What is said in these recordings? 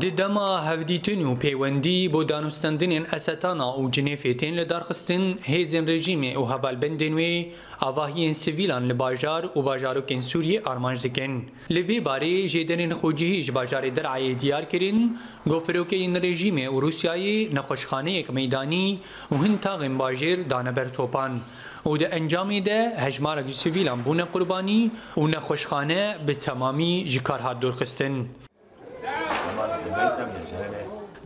Di dema hevdîtin û pêwendî bo danûstendinên Esetana û Cinêfê tên li darxistin, hêzên rejîmê û hevalbendên wê avahiyên sivîlan li bajar û bajarokên Sûriyê armanc dikin. Li vê barê jêdenên xwecihî ji bajarê Der'ayê diyar kirin ku firokeyên rejîmê û Rûsyayê nexweşxaneyek meydanî û hin taxên bajêr dane ber topan. û di encamê de hejmarek sivîlan bûne qurbanî û nexweşxane bi temamî ji kar hat dorxistin.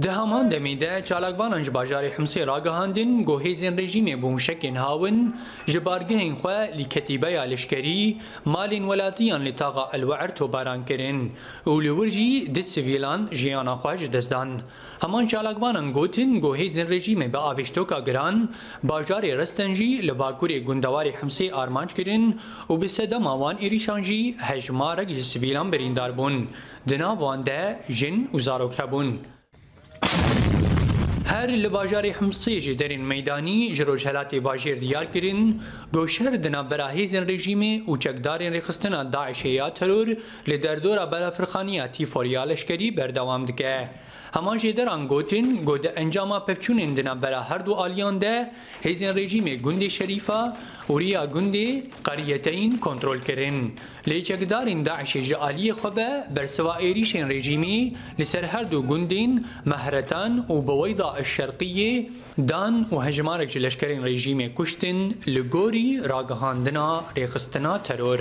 Di heman demê de çalakvanan ji bajarê Himsê ragihandin ku hêzên rejîmê bi mûşekên hawin ji bargehên xwe li ketîbeya leşkerî malên welatiyan li taxa El Weir topbaran kirin û li wir jî du sivîlan jiyana xwe ji dest dan. Heman çalakvanan gotin ku hêzên rejîmê bi avêştoka giran bajarê Risten jî li bakurê gundewarê Himsê armanc kirin û bi sedema wan êrîşan jî hejmarek ji sivîlan birîndar bûn, di nav wan de jin û zarok hebûn. Her li bajarê Himsê ji derên meydanî ji rojhelatê bajêr diyar kirin ku şer di navbera hêzên rejîmê û çekdarên rêxistina DAIŞ'ê ya teror Li derdora Belafirxaniya tîfor ya leşkerî berdewam dike. Heman jêderan gotin ku di encama pevçûnên di navbera her du aliyan de hêzên rejîmê gundê Şerîfa û riya gundê Qerîyeteyn kontrol kirin. Lê çekdarên DAIŞ'ê ji aliyê xwe ve bersiva êrîşên rejîmî li ser her du gundên Mehretan û bi weyda Eşşerqîyê dan û hejmarek ji leşkerên rejîmê kuştin li gorî ragihandina rêxistina teror.